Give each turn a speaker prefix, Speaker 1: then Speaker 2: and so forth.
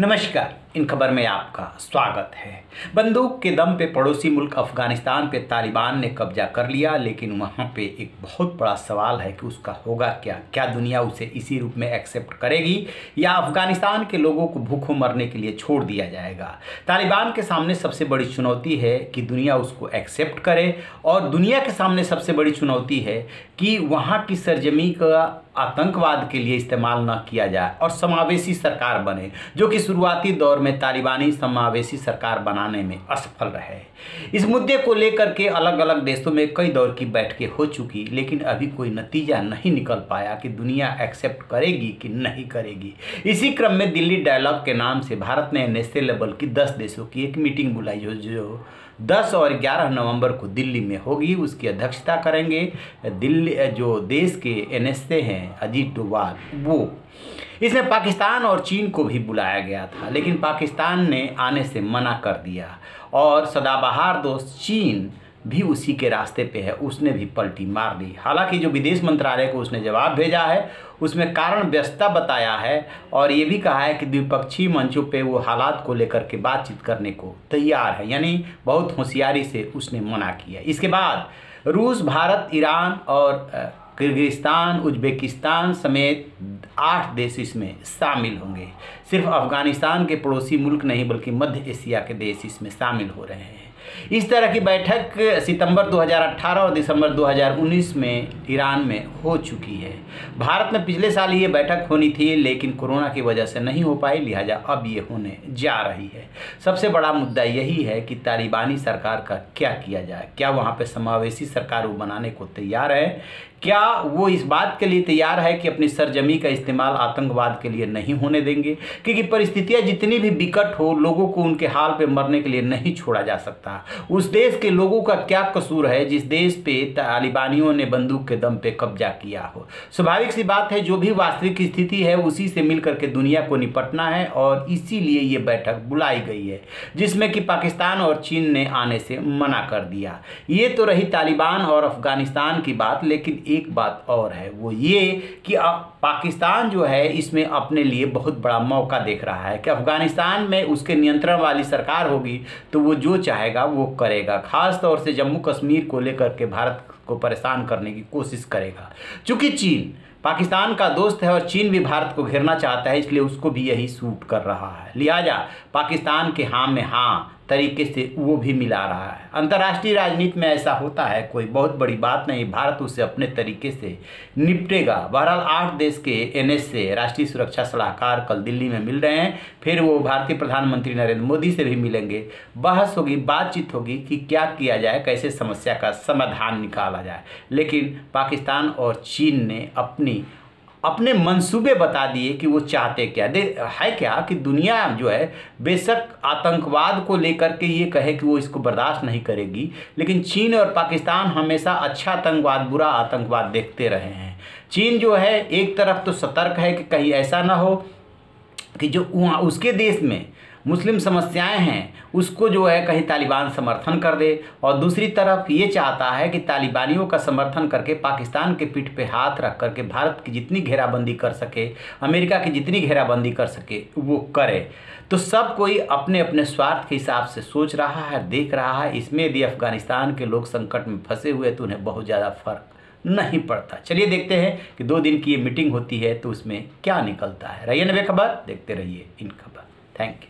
Speaker 1: नमस्कार। इन खबर में आपका स्वागत है। बंदूक के दम पे पड़ोसी मुल्क अफ़गानिस्तान पे तालिबान ने कब्जा कर लिया, लेकिन वहाँ पे एक बहुत बड़ा सवाल है कि उसका होगा क्या? क्या दुनिया उसे इसी रूप में एक्सेप्ट करेगी? या अफ़गानिस्तान के लोगों को भूखों मरने के लिए छोड़ दिया जाएगा? तालिबान के सामने सबसे बड़ी चुनौती है कि दुनिया उसको एक्सेप्ट करे, और दुनिया के सामने सबसे बड़ी चुनौती है कि वहाँ की सरजमी का आतंकवाद के लिए इस्तेमाल न किया जाए और समावेशी सरकार बने, जो कि शुरुआती दौर में तालिबानी समावेशी सरकार बनाने में असफल रहे। इस मुद्दे को लेकर के अलग अलग देशों में कई दौर की बैठकें हो चुकी, लेकिन अभी कोई नतीजा नहीं निकल पाया कि दुनिया एक्सेप्ट करेगी कि नहीं करेगी। इसी क्रम में दिल्ली डायलॉग के नाम से भारत ने नेशनल लेवल की दस देशों की एक मीटिंग बुलाई जो 10 और 11 नवंबर को दिल्ली में होगी, उसकी अध्यक्षता करेंगे दिल्ली जो देश के एन हैं, अजीत डोवाल, वो। इसमें पाकिस्तान और चीन को भी बुलाया गया था, लेकिन पाकिस्तान ने आने से मना कर दिया। और सदाबहार दोस्त चीन भी उसी के रास्ते पे है, उसने भी पलटी मार दी। हालाँकि जो विदेश मंत्रालय को उसने जवाब भेजा है, उसमें कारण व्यस्तता बताया है और ये भी कहा है कि द्विपक्षीय मंचों पे वो हालात को लेकर के बातचीत करने को तैयार है, यानी बहुत होशियारी से उसने मना किया इसके बाद रूस, भारत, ईरान और किर्गिस्तान, उज्बेकिस्तान समेत आठ देश इसमें शामिल होंगे। सिर्फ़ अफ़गानिस्तान के पड़ोसी मुल्क नहीं, बल्कि मध्य एशिया के देश इसमें शामिल हो रहे हैं। इस तरह की बैठक सितंबर 2018 और दिसंबर 2019 में ईरान में हो चुकी है। भारत में पिछले साल ये बैठक होनी थी, लेकिन कोरोना की वजह से नहीं हो पाई, लिहाजा अब ये होने जा रही है। सबसे बड़ा मुद्दा यही है कि तालिबानी सरकार का क्या किया जाए। क्या वहाँ पे समावेशी सरकार वो बनाने को तैयार है? क्या वो इस बात के लिए तैयार है कि अपनी सरजमी का इस्तेमाल आतंकवाद के लिए नहीं होने देंगे? क्योंकि परिस्थितियाँ जितनी भी विकट हो, लोगों को उनके हाल पर मरने के लिए नहीं छोड़ा जा सकता। उस देश के लोगों का क्या कसूर है जिस देश पे तालिबानियों ने बंदूक के दम पे कब्जा किया हो? स्वाभाविक सी बात है, जो भी वास्तविक स्थिति है, उसी से मिल करके दुनिया को निपटना है और इसीलिए ये बैठक बुलाई गई है, जिसमें कि पाकिस्तान और चीन ने आने से मना कर दिया। ये तो रही तालिबान और अफ़गानिस्तान की बात, लेकिन एक बात और है, वो ये कि पाकिस्तान जो है, इसमें अपने लिए बहुत बड़ा मौका देख रहा है कि अफ़गानिस्तान में उसके नियंत्रण वाली सरकार होगी तो वो जो चाहेगा वो करेगा। खास तौर से जम्मू कश्मीर को लेकर के भारत को परेशान करने की कोशिश करेगा। चूँकि चीन पाकिस्तान का दोस्त है और चीन भी भारत को घेरना चाहता है, इसलिए उसको भी यही सूट कर रहा है। लिहाजा पाकिस्तान के हाँ में हाँ तरीके से वो भी मिला रहा है। अंतर्राष्ट्रीय राजनीति में ऐसा होता है, कोई बहुत बड़ी बात नहीं, भारत उससे अपने तरीके से निपटेगा। बहरहाल, आठ देश के एन से राष्ट्रीय सुरक्षा सलाहकार कल दिल्ली में मिल रहे हैं, फिर वो भारतीय प्रधानमंत्री नरेंद्र मोदी से भी मिलेंगे। बहस होगी, बातचीत होगी कि क्या किया जाए, कैसे समस्या का समाधान निकाला जाए। लेकिन पाकिस्तान और चीन ने अपनी अपने मंसूबे बता दिए कि वो चाहते क्या? दे, है क्या कि दुनिया जो है, बेशक आतंकवाद को लेकर के ये कहे कि वो इसको बर्दाश्त नहीं करेगी, लेकिन चीन और पाकिस्तान हमेशा अच्छा आतंकवाद, बुरा आतंकवाद देखते रहे हैं। चीन जो है, एक तरफ़ तो सतर्क है कि कहीं ऐसा ना हो कि जो वहाँ, उसके देश में मुस्लिम समस्याएँ हैं, उसको जो है कहीं तालिबान समर्थन कर दे। और दूसरी तरफ़ ये चाहता है कि तालिबानियों का समर्थन करके पाकिस्तान के पीठ पे हाथ रख करके भारत की जितनी घेराबंदी कर सके, अमेरिका की जितनी घेराबंदी कर सके, वो करे। तो सब कोई अपने अपने स्वार्थ के हिसाब से सोच रहा है, देख रहा है। इसमें यदि अफ़गानिस्तान के लोग संकट में फंसे हुए तो उन्हें बहुत ज़्यादा फ़र्क नहीं पड़ता। चलिए देखते हैं कि दो दिन की ये मीटिंग होती है तो उसमें क्या निकलता है। रहिए नवे खबर देखते रहिए इन खबर। Thank you